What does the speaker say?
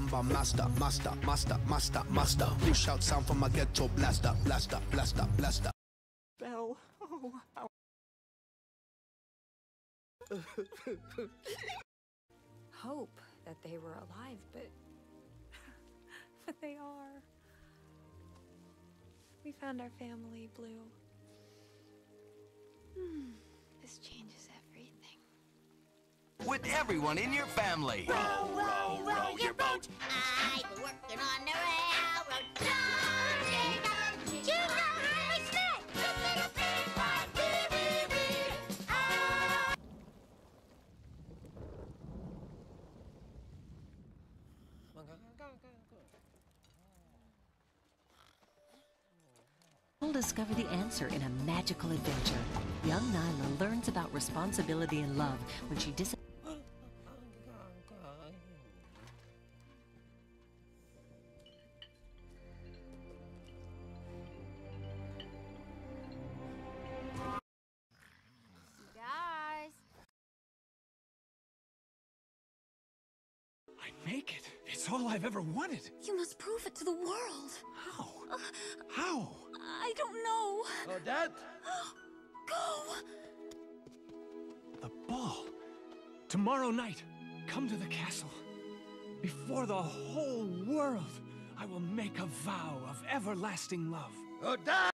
samba master, master, master, master, master. Big shout sound from my ghetto blaster, blaster, blaster, blaster. Belle. Oh, how... Hope that they were alive, but. but they are. We found our family, Blue. Hmm, this changes everything. With everyone in your family. Row, row, row your boat. I've been working on the railroad. Ah. We'll discover the answer in a magical adventure. Young Nyla learns about responsibility and love when she dis- I make it. It's all I've ever wanted. You must prove it to the world. How? Uh, How? I don't know. Odette? Go! The ball. Tomorrow night, come to the castle. Before the whole world, I will make a vow of everlasting love. Odette!